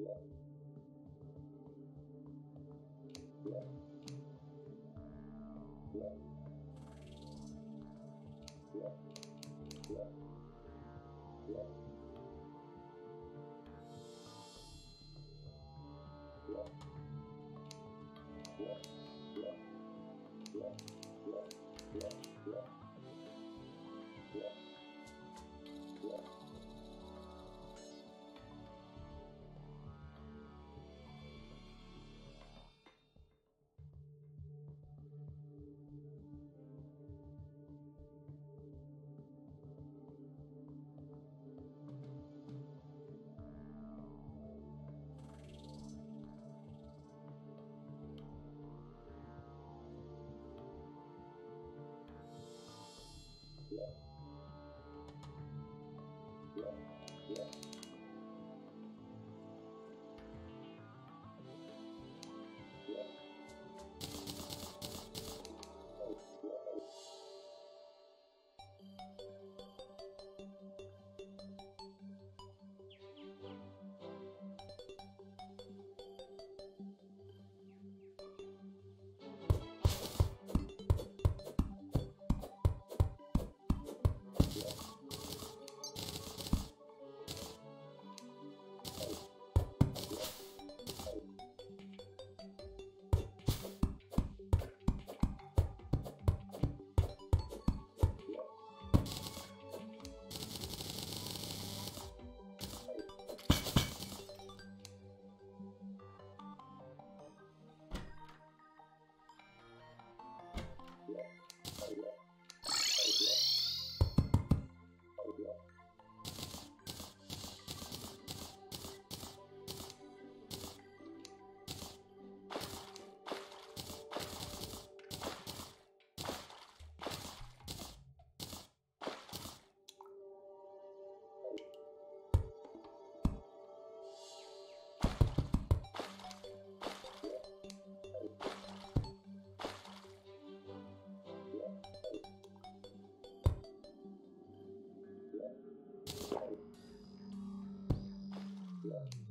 yeah. love.